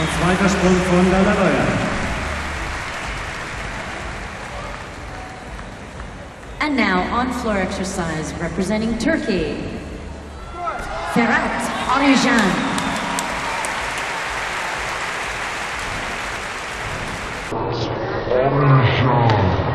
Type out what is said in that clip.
Ein Zweiter Sprung von Dalaroya. And now on floor exercise representing Turkey, Ferhat Arıcan. Arıcan.